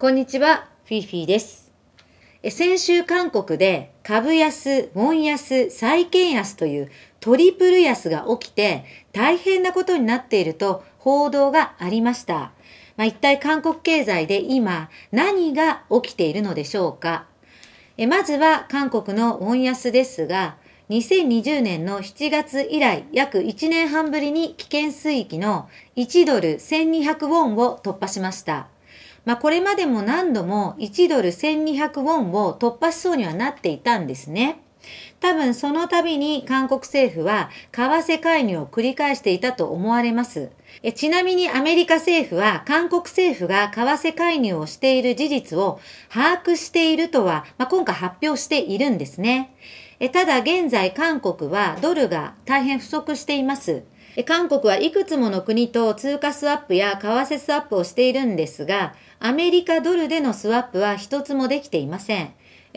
こんにちは、フィーフィーです。先週韓国で株安、ウォン安、債券安というトリプル安が起きて大変なことになっていると報道がありました。まあ、一体韓国経済で今何が起きているのでしょうか。えまずは韓国のウォン安ですが、2020年の7月以来約1年半ぶりに危険水域の1ドル1200ウォンを突破しました。まあ、これまでも何度も1ドル1200ウォンを突破しそうにはなっていたんですね。多分その度に韓国政府は為替介入を繰り返していたと思われます。えちなみにアメリカ政府は韓国政府が為替介入をしている事実を把握しているとは、まあ、今回発表しているんですね。えただ現在韓国はドルが大変不足しています。韓国はいくつもの国と通貨スワップや為替スワップをしているんですが、アメリカドルでのスワップは一つもできていません。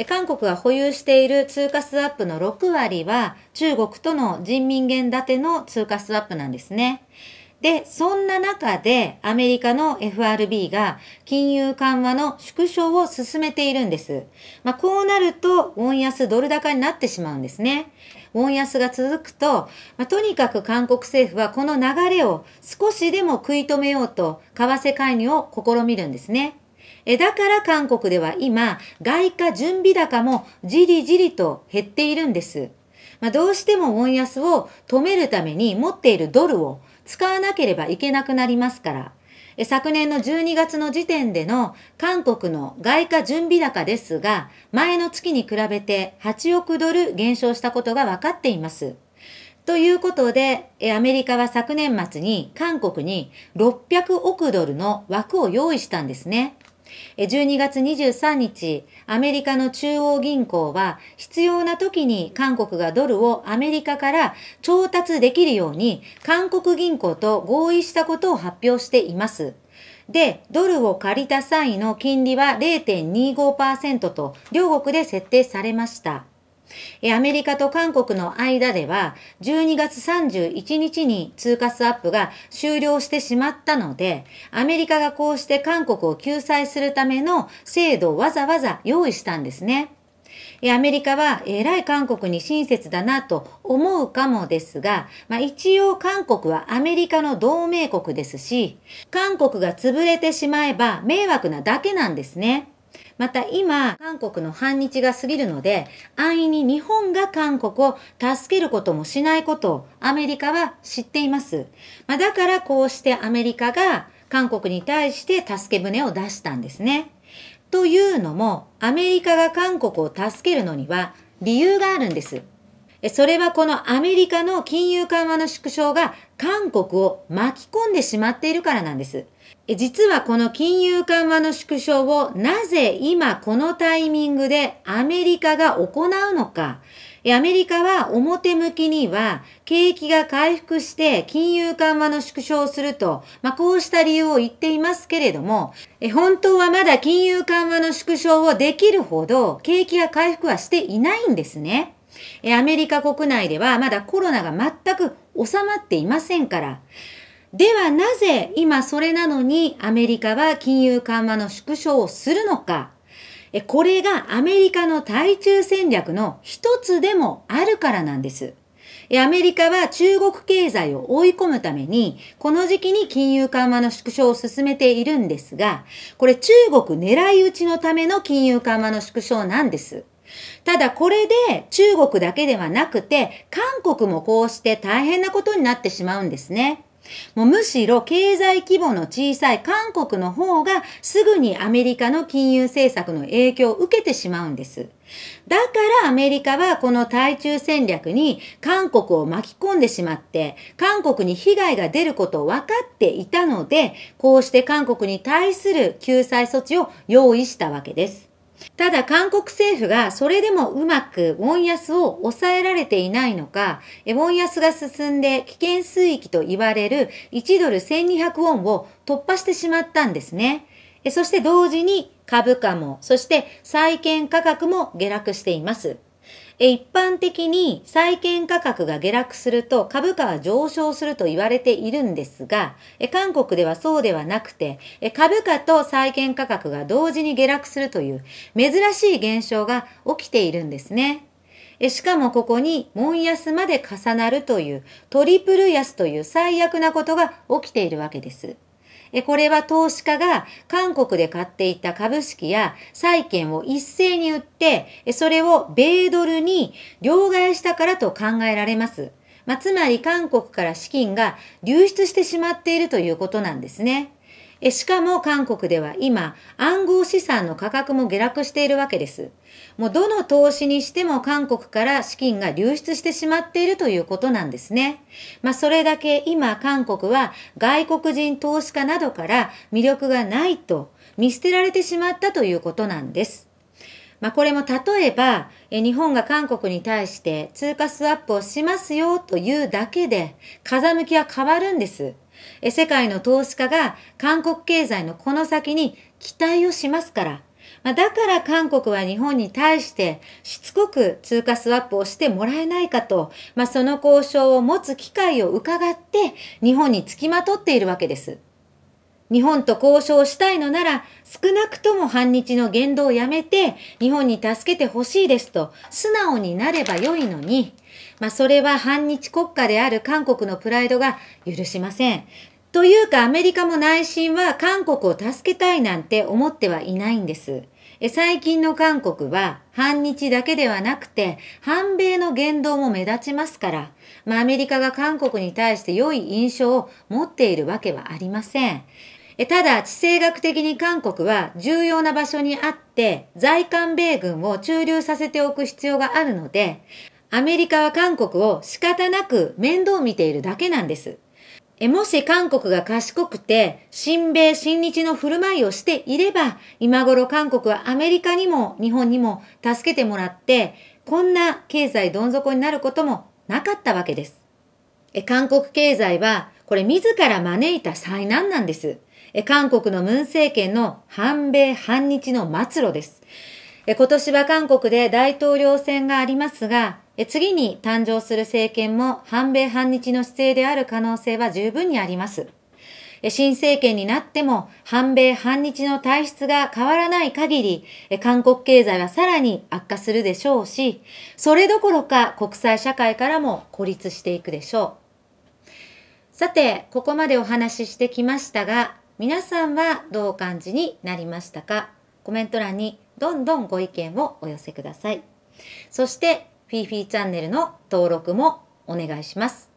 韓国が保有している通貨スワップの6割は中国との人民元建ての通貨スワップなんですね。で、そんな中でアメリカの FRB が金融緩和の縮小を進めているんです。まあ、こうなると、ウォン安ドル高になってしまうんですね。ウォン安が続くと、まあ、とにかく韓国政府はこの流れを少しでも食い止めようと、為替介入を試みるんですね。えだから韓国では今、外貨準備高もじりじりと減っているんです。まあ、どうしてもウォン安を止めるために持っているドルを使わなければいけなくなりますから。昨年の12月の時点での韓国の外貨準備高ですが、前の月に比べて8億ドル減少したことが分かっています。ということで、アメリカは昨年末に韓国に600億ドルの枠を用意したんですね。12月23日、アメリカの中央銀行は必要な時に韓国がドルをアメリカから調達できるように韓国銀行と合意したことを発表しています。で、ドルを借りた際の金利は0.25%と両国で設定されました。アメリカと韓国の間では12月31日に通貨スワップが終了してしまったので、アメリカがこうして韓国を救済するための制度をわざわざ用意したんですね。アメリカはえらい韓国に親切だなと思うかもですが、まあ、一応韓国はアメリカの同盟国ですし、韓国が潰れてしまえば迷惑なだけなんですね。また今、韓国の反日が過ぎるので、安易に日本が韓国を助けることもしないことをアメリカは知っています。まあ、だからこうしてアメリカが韓国に対して助け舟を出したんですね。というのも、アメリカが韓国を助けるのには理由があるんです。それはこのアメリカの金融緩和の縮小が韓国を巻き込んでしまっているからなんです。実はこの金融緩和の縮小をなぜ今このタイミングでアメリカが行うのか。アメリカは表向きには景気が回復して金融緩和の縮小をすると、まあ、こうした理由を言っていますけれども、本当はまだ金融緩和の縮小をできるほど景気が回復はしていないんですね。アメリカ国内ではまだコロナが全く収まっていませんから。ではなぜ今それなのにアメリカは金融緩和の縮小をするのか。これがアメリカの対中戦略の一つでもあるからなんです。アメリカは中国経済を追い込むために、この時期に金融緩和の縮小を進めているんですが、これ中国狙い撃ちのための金融緩和の縮小なんです。ただこれで中国だけではなくて、韓国もこうして大変なことになってしまうんですね。もうむしろ経済規模の小さい韓国の方がすぐにアメリカの金融政策の影響を受けてしまうんです。だからアメリカはこの対中戦略に韓国を巻き込んでしまって、韓国に被害が出ることを分かっていたので、こうして韓国に対する救済措置を用意したわけです。ただ韓国政府がそれでもうまくウォン安を抑えられていないのか、ウォン安が進んで危険水域と言われる1ドル1200ウォンを突破してしまったんですね。そして同時に株価も、そして債券価格も下落しています。一般的に債券価格が下落すると株価は上昇すると言われているんですが、韓国ではそうではなくて、株価と債券価格が同時に下落するという珍しい現象が起きているんですね。しかもここに、モン安まで重なるという、トリプル安という最悪なことが起きているわけです。これは投資家が韓国で買っていた株式や債券を一斉に売って、それを米ドルに両替したからと考えられます。まあ、つまり韓国から資金が流出してしまっているということなんですね。しかも韓国では今、暗号資産の価格も下落しているわけです。もうどの投資にしても韓国から資金が流出してしまっているということなんですね。まあそれだけ今韓国は外国人投資家などから魅力がないと見捨てられてしまったということなんです。まあこれも例えば、日本が韓国に対して通貨スワップをしますよというだけで風向きは変わるんです。世界の投資家が韓国経済のこの先に期待をしますから。まあだから韓国は日本に対してしつこく通貨スワップをしてもらえないかと、まあ、その交渉を持つ機会を伺って日本につきまとっているわけです。日本と交渉したいのなら少なくとも反日の言動をやめて日本に助けてほしいですと素直になればよいのに、まあそれは反日国家である韓国のプライドが許しません。というかアメリカも内心は韓国を助けたいなんて思ってはいないんです。最近の韓国は反日だけではなくて反米の言動も目立ちますから、まあ、アメリカが韓国に対して良い印象を持っているわけはありません。ただ、地政学的に韓国は重要な場所にあって在韓米軍を駐留させておく必要があるので、アメリカは韓国を仕方なく面倒見ているだけなんです。えもし韓国が賢くて、親米親日の振る舞いをしていれば、今頃韓国はアメリカにも日本にも助けてもらって、こんな経済どん底になることもなかったわけです。え韓国経済は、これ自ら招いた災難なんです。え韓国のムン政権の反米反日の末路です。今年は韓国で大統領選がありますが、次に誕生する政権も反米反日の姿勢である可能性は十分にあります。新政権になっても反米反日の体質が変わらない限り、韓国経済はさらに悪化するでしょうし、それどころか国際社会からも孤立していくでしょう。さて、ここまでお話ししてきましたが、皆さんはどう感じになりましたか？コメント欄にどんどんご意見をお寄せください。そして、フィーフィーチャンネルの登録もお願いします。